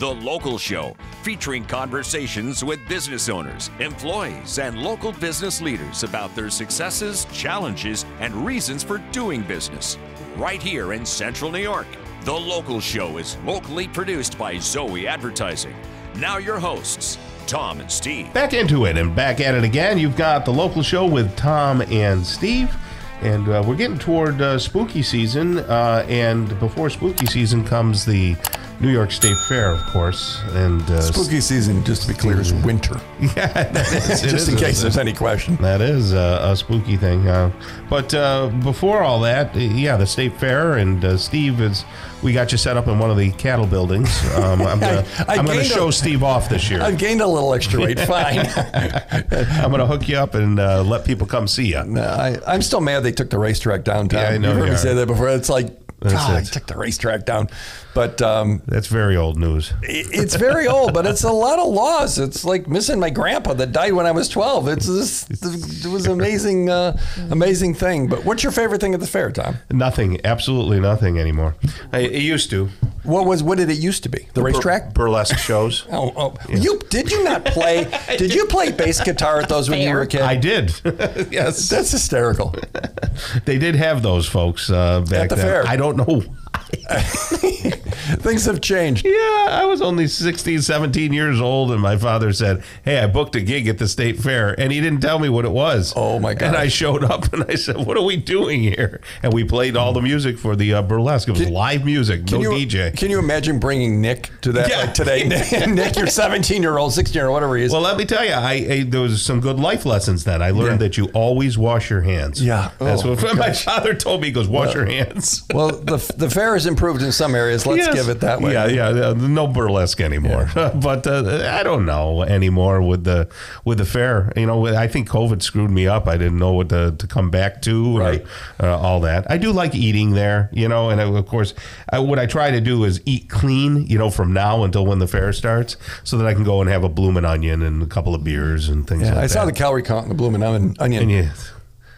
The Local Show, featuring conversations with business owners, employees, and local business leaders about their successes, challenges, and reasons for doing business. Right here in Central New York. The Local Show is locally produced by Zoey Advertising. Now, your hosts, Tom and Steve. Back into it and back at it again. You've got the local show with Tom and Steve. And uh, we're getting toward uh, spooky season. Uh, and before spooky season comes the New York State Fair, of course. And uh, Spooky season, just to be clear, is winter. Yeah, that is, just in case there's any question. That is a, a spooky thing. Uh, but uh, before all that, yeah, the state fair and uh, Steve is. We got you set up in one of the cattle buildings. Um, I'm gonna, I I'm gonna gained a- show Steve off this year. I've gained a little extra weight. Fine. I'm gonna hook you up and uh, let people come see you. No, I, I'm still mad they took the racetrack downtown. Yeah, I know You heard me say that before. It's like, God, I took the racetrack down. But um, That's very old news. it's very old, but it's a lot of loss. It's like missing my grandpa that died when I was 12. It's just, it was amazing, uh, amazing thing. But what's your favorite thing at the fair, Tom? Nothing, absolutely nothing anymore. I, it used to. What was what did it used to be? The racetrack? burlesque shows. Oh, oh. you did you not play? did you play bass guitar at those when you were a kid? I did. yes, That's hysterical. they did have those folks uh, back the then. fair. I don't know. Things have changed. Yeah, I was only 16, 17 years old, and my father said, Hey, I booked a gig at the state fair, and he didn't tell me what it was. Oh, my God. And I showed up and I said, What are we doing here? And we played all the music for the uh, burlesque. It was live music, no you, DJ. Can you imagine bringing Nick to that Yeah. like today? Nick, your 17 year old, 16 year old, whatever he is. Well, let me tell you, I, I there was some good life lessons then. I learned Yeah. that you always wash your hands. Yeah. that's Oh, what my father told me. He goes, wash your hands. Well, the the fair has improved in some areas. Let's Yes. give it that way. Yeah, yeah, yeah, no burlesque anymore. but uh, I don't know anymore with the with the fair. You know, I think COVID screwed me up. I didn't know what to, to come back to, or, Right. uh, all that. I do like eating there, you know, and uh, of course, I, what I try to do is eat clean, you know, from now until when the fair starts, so that I can go and have a bloomin' onion and a couple of beers and things Yeah, like I saw the calorie count in the blooming onion. onion.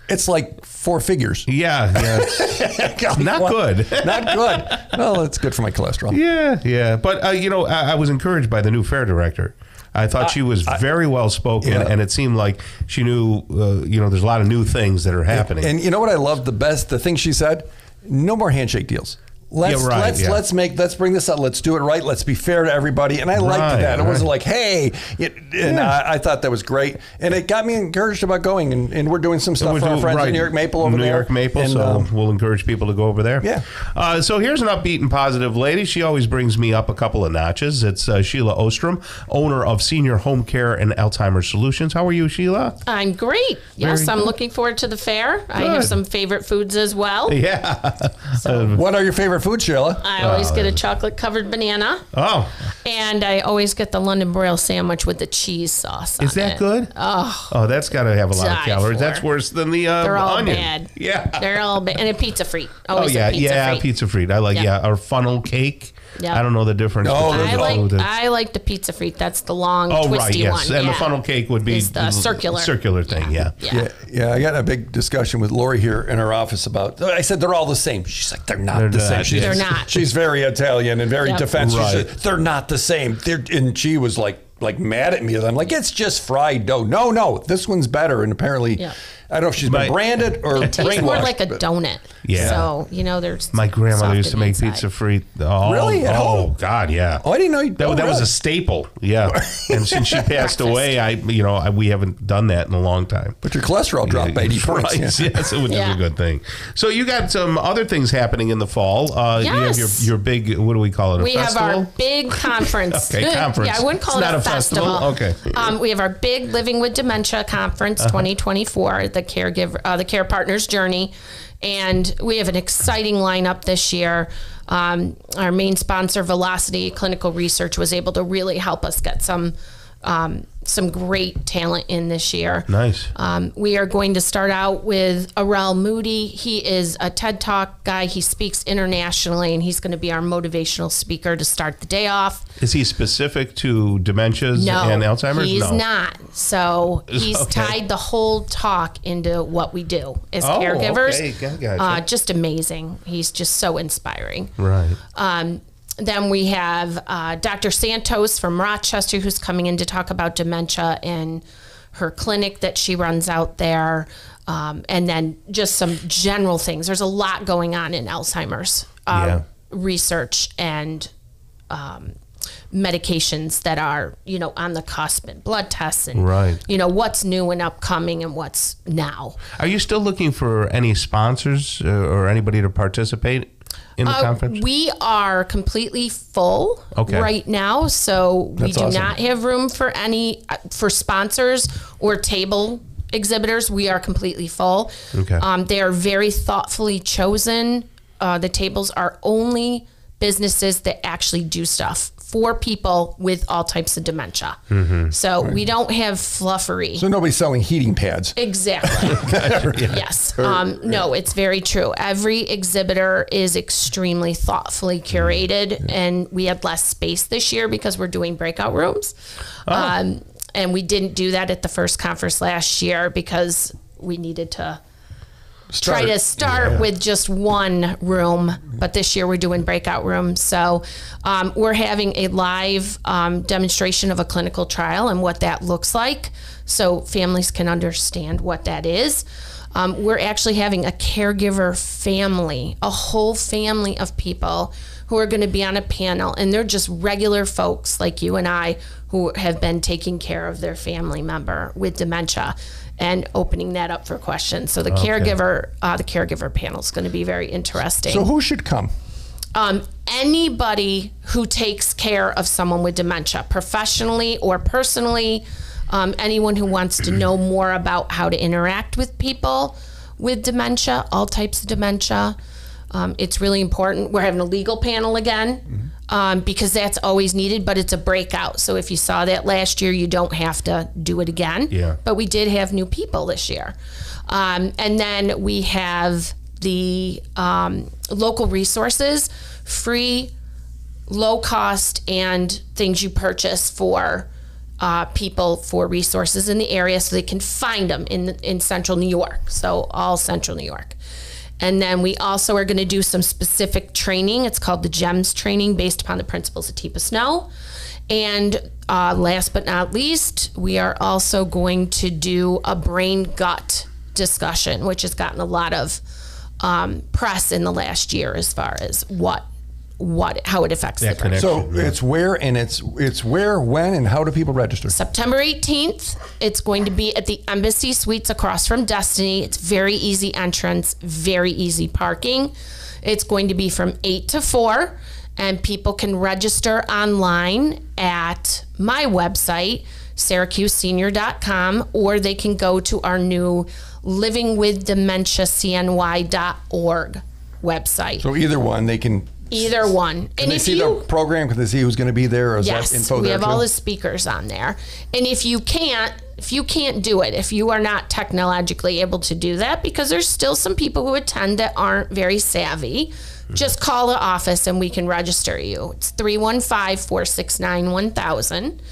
And It's like four figures. yeah, yeah, not good. Not good. Well, it's good for my cholesterol. Yeah, yeah. But, uh, you know, I, I was encouraged by the new fair director. I thought she was very well spoken, Yeah. and it seemed like she knew, uh, you know, there's a lot of new things that are happening. And you know what I love the best? The thing she said: no more handshake deals. Let's Yeah, right, let's yeah. let's make let's bring this up. Let's do it right. Let's be fair to everybody. And I liked Right, that. It wasn't like, hey, it, and I, I thought that was great. And it got me encouraged about going. And, and we're doing some stuff We're for our friends right. at New York Maple over New there. York Maple, And, so um, we'll encourage people to go over there. Yeah. Uh, so here's an upbeat and positive lady. She always brings me up a couple of notches. It's uh, Sheila Ohstrom, owner of Senior Home Care and Alzheimer's Solutions. How are you, Sheila? I'm great. Yes, Very I'm good. looking forward to the fair. I have some favorite foods as well. Yeah. what are your favorite foods, Sheila? I always get a chocolate covered banana, Oh, and I always get the London broil sandwich with the cheese sauce. is on that it. good? Oh, Oh, that's got to have a lot of Die calories. for. That's worse than the uh, they're all onion. bad. Yeah. they're all bad, and a pizza frite. Oh Always yeah, a pizza yeah, free. pizza frite. I like Yeah. yeah, or funnel cake. Yeah. I don't know the difference. Oh, between those I like the- I like the pizza frite. That's the long oh right, twisty yes, one. and yeah. the funnel cake would be Is the circular. circular thing. Yeah. Yeah. Yeah, yeah. I got a big discussion with Lori here in her office about. I said they're all the same. She's like, they're not They're the same. not, She's, yeah. They're not. She's very Italian and very Yep. defensive. She Right. said, they're not the same. They're, and she was like, like mad at me. I'm like, it's just fried dough. No, no, this one's better. And apparently, Yeah. I don't know if she's been My- branded or It tastes more brainwashed, like a but- donut. Yeah. So you know, there's My grandmother soft used to on the make inside. pizza frite. Oh, Really? At oh home? God, yeah. Oh, I didn't know you. That, oh, that was really? a staple. Yeah. and since she passed away, I you know I, we haven't done that in a long time. But your cholesterol dropped by 80 Right, points. Yes, Yeah. which is Yeah. a good thing. So you got some other things happening in the fall. Uh, You have your, Yes. your big, what do we call it? A We festival? have our big conference. Okay, conference. yeah, I wouldn't call It's it not a a festival? festival. Okay. Uh-huh. Um, we have our big Living with Dementia Conference 2024, the caregiver, uh, the Care Partners Journey, and we have an exciting lineup this year. Um, our main sponsor, Velocity Clinical Research, was able to really help us get some um, some great talent in this year. Nice. Um, we are going to start out with Arel Moodie. He is a TED Talk guy. He speaks internationally, and he's going to be our motivational speaker to start the day off. Is he specific to dementias No, and Alzheimer's? he's no. not. So he's Okay. tied the whole talk into what we do as Oh, caregivers. okay. Got- gotcha. Uh, just amazing. He's just so inspiring. Right. Um, then we have uh, Dr. Santos from Rochester, who's coming in to talk about dementia and her clinic that she runs out there. Um, and then just some general things. There's a lot going on in Alzheimer's uh, Yeah. research and um, medications that are, you know, on the cusp and blood tests and, Right. you know, what's new and upcoming and what's now. Are you still looking for any sponsors uh, or anybody to participate in the Uh, conference? We are completely full Okay. right now, so we That's do awesome. not have room for any uh, for sponsors or table exhibitors. We are completely full. Okay. Um, they are very thoughtfully chosen. Uh, the tables are only businesses that actually do stuff for people with all types of dementia. Mm-hmm. So we don't have fluffery. So nobody's selling heating pads. Exactly. yes. Um, no, it's very true. Every exhibitor is extremely thoughtfully curated, and we had less space this year because we're doing breakout rooms. Um, and we didn't do that at the first conference last year because we needed to try to start with just one room, but this year we're doing breakout rooms. So um, we're having a live um, demonstration of a clinical trial and what that looks like, so families can understand what that is. Um, we're actually having a caregiver family, a whole family of people who are going to be on a panel, and they're just regular folks like you and I who have been taking care of their family member with dementia and opening that up for questions. So the caregiver, uh, the caregiver panel is going to be very interesting. So who should come? um, anybody who takes care of someone with dementia, professionally or personally, um, anyone who wants to know more about how to interact with people with dementia, all types of dementia. Um, it's really important. We're having a legal panel again um, because that's always needed, but it's a breakout. So if you saw that last year, you don't have to do it again. Yeah. But we did have new people this year. Um, and then we have the um, local resources, free, low cost, and things you purchase for uh, people for resources in the area so they can find them in, in central New York. So, all central New York. And then we also are going to do some specific training. It's called the GEMS training based upon the principles of Teepa Snow. And uh, last but not least, we are also going to do a brain gut discussion, which has gotten a lot of um, press in the last year as far as what what how it affects That the connection. So it's where and it's it's where, when, and how do people register? September 18th. It's going to be at the Embassy Suites across from Destiny. It's very easy entrance, very easy parking. It's going to be from 8 to 4, and people can register online at my website, syracusesenior.com, or they can go to our new livingwithdementiacny.org website. So either one, they can. Either one. Can and they if see you the program? Can they see who's going to be there? Or is Yes, that info we have all the speakers on there. And if you can't, if you can't do it, if you are not technologically able to do that, because there's still some people who attend that aren't very savvy, mm-hmm. just call the office and we can register you. It's 315 469 1000.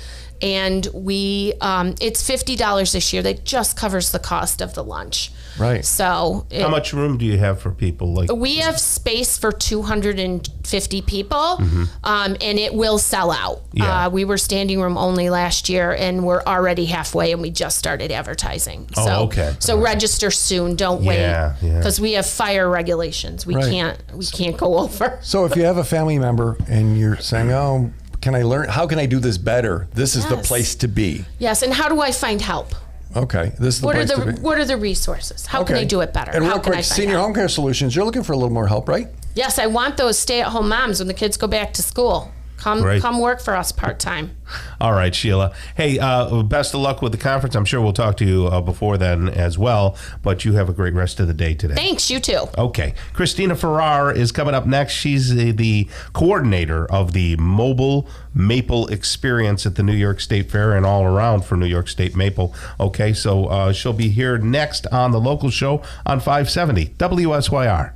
And we, um, it's $50 this year. That just covers the cost of the lunch. Right. So it, How much room do you have for people? Like, we have space for 250 people, Mm-hmm. um, and it will sell out. Yeah. Uh, we were standing room only last year, and we're already halfway, and we just started advertising. Oh, so, okay. So register soon. Don't wait, Yeah, yeah. because we have fire regulations. We Right. can't. We can't go over. So if you have a family member and you're saying, "Oh, can I learn? How can I do this better?" This is the place to be. Yes. And how do I find help? Okay, this is the What are the to be. What are the resources? How can I do it better? And how real quick, senior help? home care solutions. You're looking for a little more help, right? Yes, I want those stay-at-home moms when the kids go back to school. Come, Right. come work for us part time. all right, Sheila. Hey, uh, best of luck with the conference. I'm sure we'll talk to you uh, before then as well. But you have a great rest of the day today. Thanks, you too. Okay. Christina Farrar is coming up next. She's the, the coordinator of the mobile maple experience at the New York State Fair and all around for New York State Maple. Okay, so uh, she'll be here next on the local show on 570 WSYR.